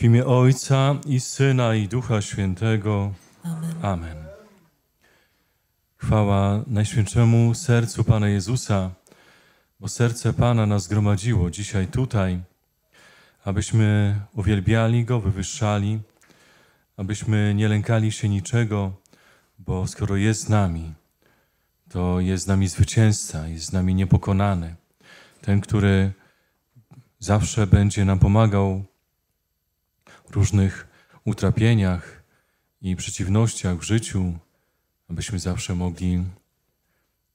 W imię Ojca i Syna i Ducha Świętego. Amen. Amen. Chwała Najświętszemu Sercu Pana Jezusa, bo serce Pana nas zgromadziło dzisiaj tutaj, abyśmy uwielbiali Go, wywyższali, abyśmy nie lękali się niczego, bo skoro jest z nami, to jest z nami zwycięzca, jest z nami niepokonany. Ten, który zawsze będzie nam pomagał różnych utrapieniach i przeciwnościach w życiu, abyśmy zawsze mogli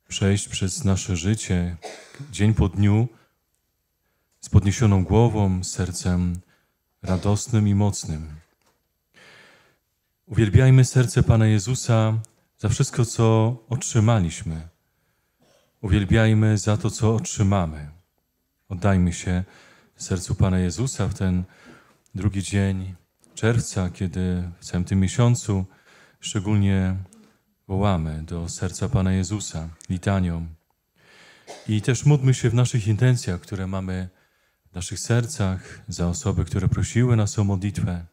przejść przez nasze życie dzień po dniu z podniesioną głową, sercem radosnym i mocnym. Uwielbiajmy serce Pana Jezusa za wszystko, co otrzymaliśmy. Uwielbiajmy za to, co otrzymamy. Oddajmy się sercu Pana Jezusa w ten drugi dzień czerwca, kiedy w całym tym miesiącu szczególnie wołamy do serca Pana Jezusa litanią. I też módlmy się w naszych intencjach, które mamy w naszych sercach, za osoby, które prosiły nas o modlitwę.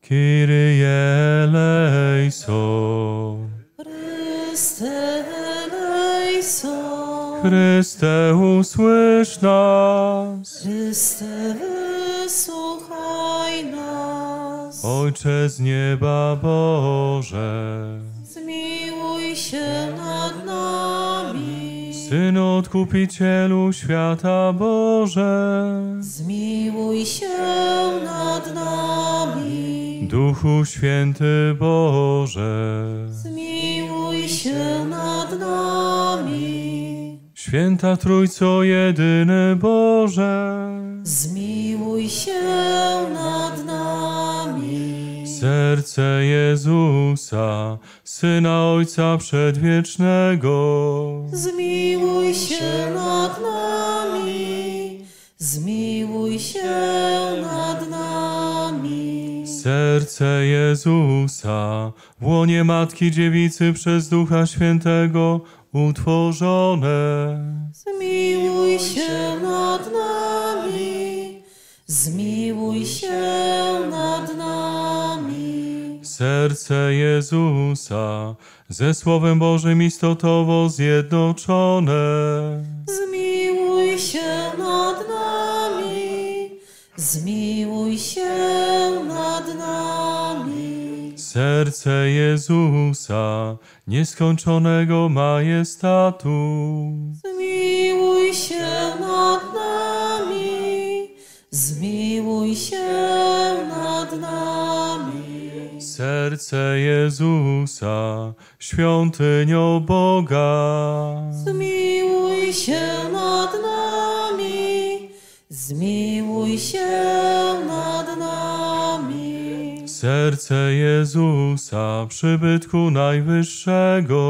Kyrie eleison, Chryste eleison, Chryste usłysz nas. Chryste wysłuchaj nas. Ojcze z nieba Boże, Zmiłuj się nad nami. Synu Odkupicielu świata Boże, Zmiłuj się nad nami. Duchu Święty Boże, Zmiłuj się nad nami. Święta Trójco jedyny Boże, Zmiłuj się nad nami. serce Jezusa, Syna Ojca Przedwiecznego, Zmiłuj się nad nami. Zmiłuj się nad nami. serce Jezusa, w łonie Matki Dziewicy przez Ducha Świętego utworzone. Zmiłuj się nad nami. Zmiłuj się nad nami. Serce Jezusa ze Słowem Bożym istotowo zjednoczone. Zmiłuj się nad nami. Zmiłuj się nad nami. Serce Jezusa nieskończonego majestatu. Zmiłuj się nad nami. Zmiłuj się nad nami. Serce Jezusa świątynią Boga. Zmiłuj się nad nami. Zmiłuj się nad nami. Serce Jezusa przybytku najwyższego.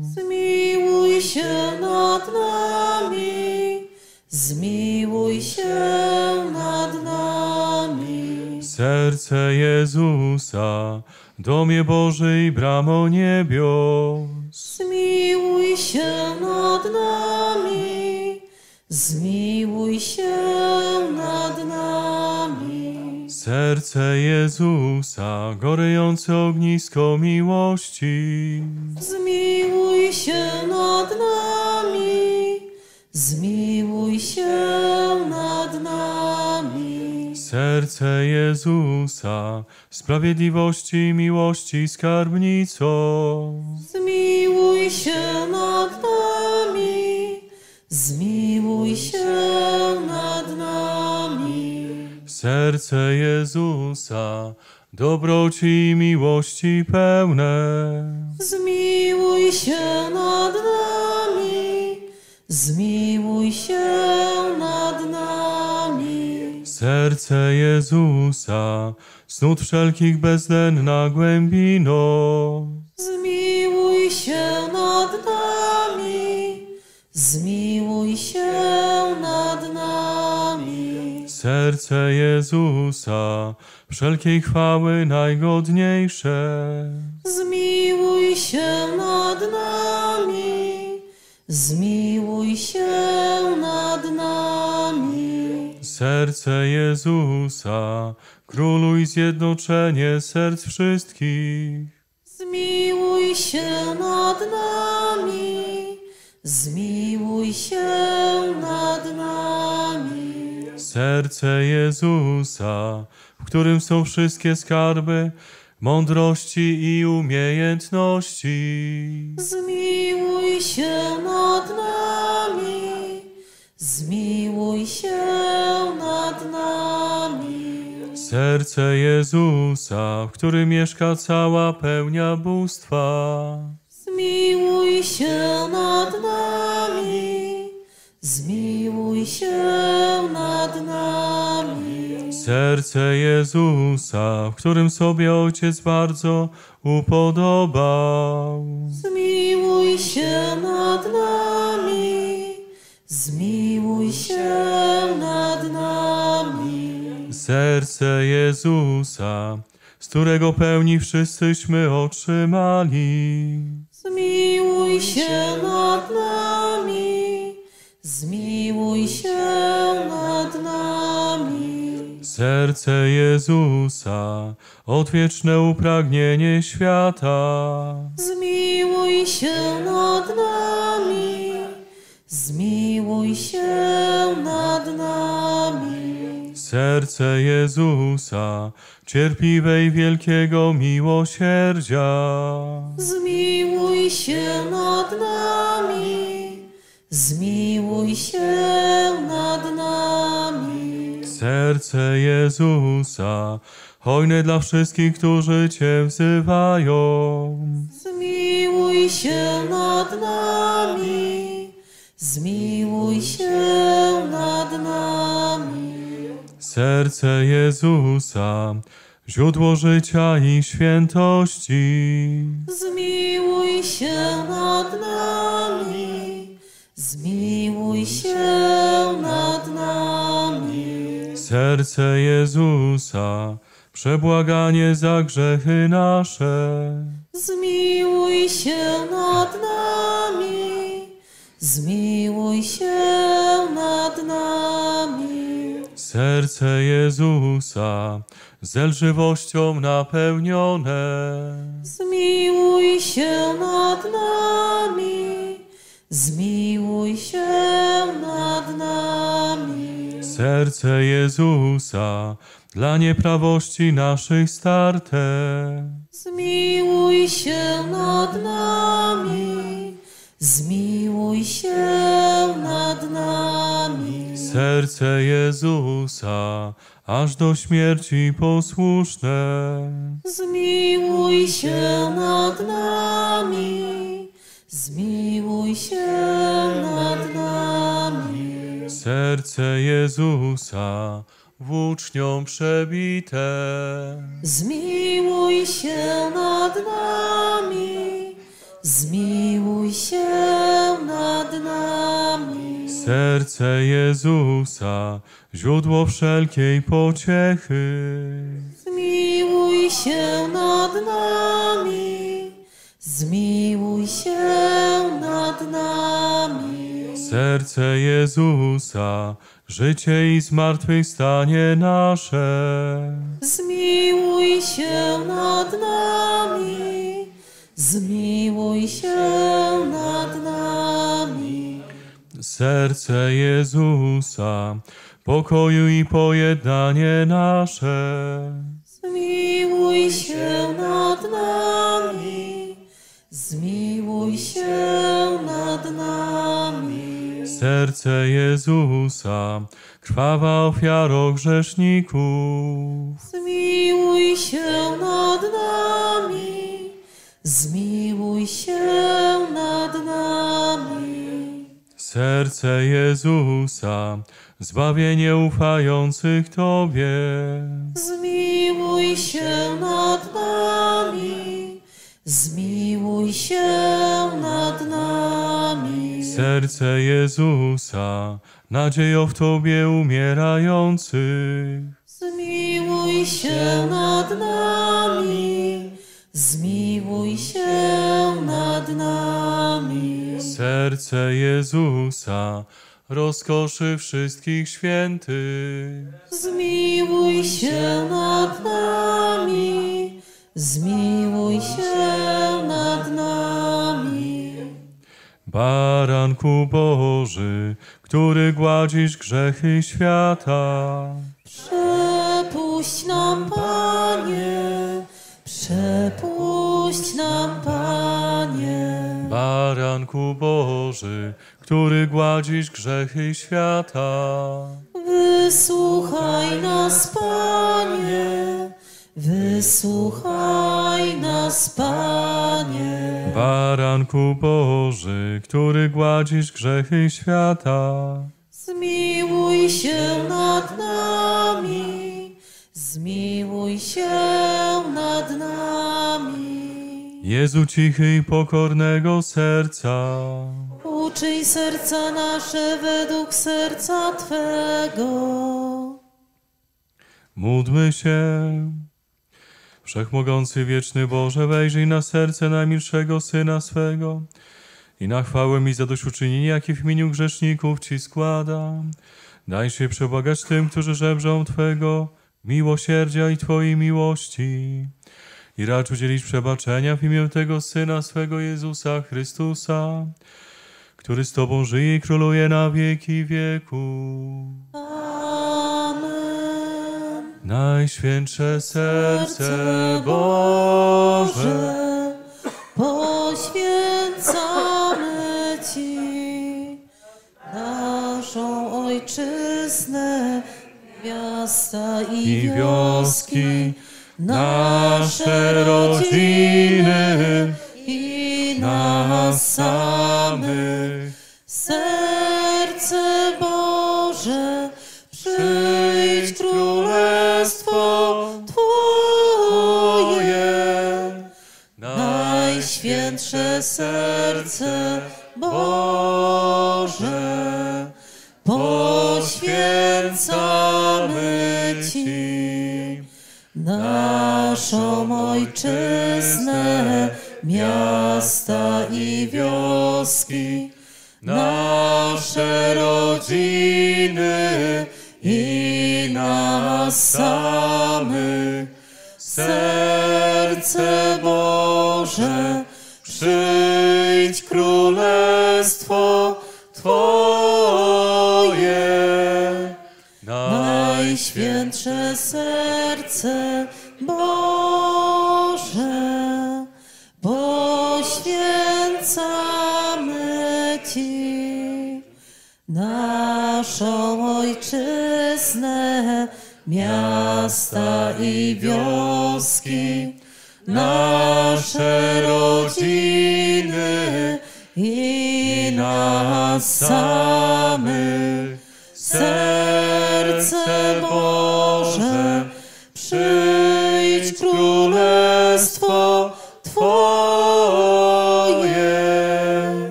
Zmiłuj się nad nami. Zmiłuj się nad nami. Serce Jezusa, domie Bożej, bramo niebios. Zmiłuj się nad nami. Zmiłuj się nad nami. Serce Jezusa, gorejące ognisko miłości. Zmiłuj się nad nami. Zmiłuj się nad nami. Serce Jezusa, sprawiedliwości miłości skarbnicą. Zmiłuj się nad nami. Zmiłuj się nad nami. Serce Jezusa, dobroci i miłości pełne. Zmiłuj się nad nami. Zmiłuj się nad nami. Serce Jezusa, snut wszelkich bezdenna głębino. Zmiłuj się nad nami. Zmiłuj się nad nami. Serce Jezusa, wszelkiej chwały najgodniejsze. Zmiłuj się nad nami. Zmiłuj się nad nami. Serce Jezusa, króluj zjednoczenie serc wszystkich. Zmiłuj się nad nami, zmiłuj się nad nami. Serce Jezusa, w którym są wszystkie skarby mądrości i umiejętności. Zmiłuj się nad nami, zmiłuj się nad nami. Serce Jezusa, w którym mieszka cała pełnia bóstwa. Zmiłuj się nad nami, zmiłuj się nad nami. Serce Jezusa, w którym sobie Ojciec bardzo upodobał. Zmiłuj się nad nami, zmiłuj się nad nami. Serce Jezusa, z którego pełni wszyscyśmy otrzymali. Zmiłuj się nad nami, zmiłuj się nad nami. Serce Jezusa, odwieczne upragnienie świata. Zmiłuj się nad nami, zmiłuj się nad nami. Serce Jezusa, cierpliwe i wielkiego miłosierdzia. Zmiłuj się nad nami, zmiłuj się nad nami. Serce Jezusa, hojne dla wszystkich, którzy Cię wzywają. Zmiłuj się nad nami, zmiłuj się nad nami. Serce Jezusa, źródło życia i świętości. Zmiłuj się nad nami, zmiłuj się nad nami. Serce Jezusa, przebłaganie za grzechy nasze. Zmiłuj się nad nami, zmiłuj się nad nami. Serce Jezusa, zelżywością napełnione. Zmiłuj się nad nami, zmiłuj się nad nami. Serce Jezusa, dla nieprawości naszych starte. Zmiłuj się nad nami, zmiłuj się nad nami. Serce Jezusa, aż do śmierci posłuszne. Zmiłuj się nad nami, zmiłuj się nad nami. Serce Jezusa, włócznią przebite. Zmiłuj się nad nami, zmiłuj się nad nami. Serce Jezusa, źródło wszelkiej pociechy. Zmiłuj się nad nami, zmiłuj się nad nami. Serce Jezusa, życie i zmartwychwstanie nasze. Zmiłuj się nad nami, zmiłuj się nad nami. Serce Jezusa, pokoju i pojednanie nasze. Zmiłuj się nad nami, zmiłuj się nad nami. Serce Jezusa, krwawa ofiaro grzeszników. Zmiłuj się nad nami, zmiłuj się nad nami. Serce Jezusa, zbawienie ufających Tobie. Zmiłuj się nad nami, zmiłuj się nad nami. Serce Jezusa, nadzieją w Tobie umierających. Zmiłuj się nad nami, zmiłuj się nad nami. Serce Jezusa, rozkoszy wszystkich świętych. Zmiłuj się nad nami, zmiłuj się Baranku Boży, który gładzisz grzechy świata. Przepuść nam, Panie, przepuść nam, Panie. Baranku Boży, który gładzisz grzechy świata. Wysłuchaj nas, Panie, wysłuchaj nas, Panie. Baranku Boży, który gładzisz grzechy świata. Zmiłuj się nad nami, zmiłuj się nad nami. Jezu cichy i pokornego serca. Uczyj serca nasze według serca Twego. Módlmy się. Wszechmogący wieczny Boże, wejrzyj na serce najmilszego Syna swego i na chwałę mi zadośćuczynienie, jakie w imieniu grzeszników Ci składam. Daj się przebłagać tym, którzy żebrzą Twego miłosierdzia i Twojej miłości. I racz udzielić przebaczenia w imię tego Syna swego Jezusa Chrystusa, który z Tobą żyje i króluje na wieki wieku. Najświętsze serce Boże, poświęcamy Ci naszą ojczyznę, miasta i, i wioski, nasze rodziny i nas samych. Serce Boże, przyjdź królestwo i nas samych. Serce Boże, przyjdź królestwo Twoje. Najświętsze serce naszą ojczyznę, miasta i wioski, nasze rodziny i nas samych.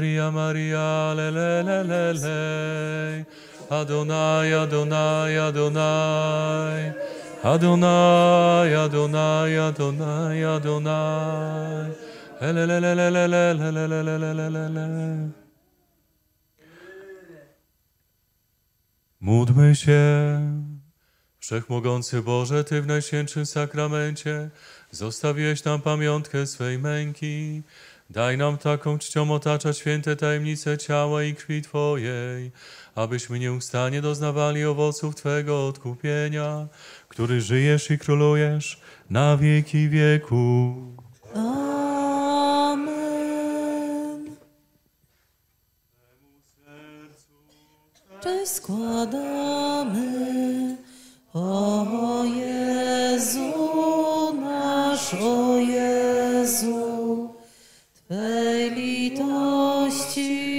Maria, Maria, le, le, le, le, le. Adonai, Adonai, Adonai. Adonai, Adonai, Adonai, Adonai. Le, le, le, le, le, le, le, le, le, le, le, le, le. Módlmy się. Wszechmogący Boże, Ty w Najświętszym Sakramencie zostawiłeś nam pamiątkę swej męki. Daj nam taką czcią otaczać święte tajemnice ciała i krwi Twojej, abyśmy nieustannie doznawali owoców Twego odkupienia, który żyjesz i królujesz na wieki wieku. Amen. Cześć składamy, o litości